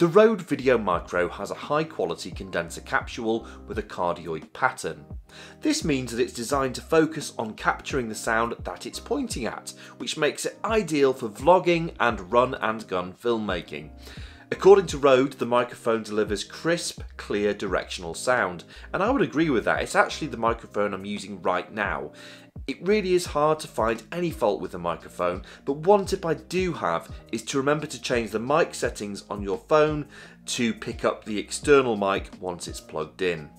The Rode Video Micro has a high quality condenser capsule with a cardioid pattern. This means that it's designed to focus on capturing the sound that it's pointing at, which makes it ideal for vlogging and run and gun filmmaking. According to Rode, the microphone delivers crisp, clear directional sound, and I would agree with that. It's actually the microphone I'm using right now. It really is hard to find any fault with the microphone, but one tip I do have is to remember to change the mic settings on your phone to pick up the external mic once it's plugged in.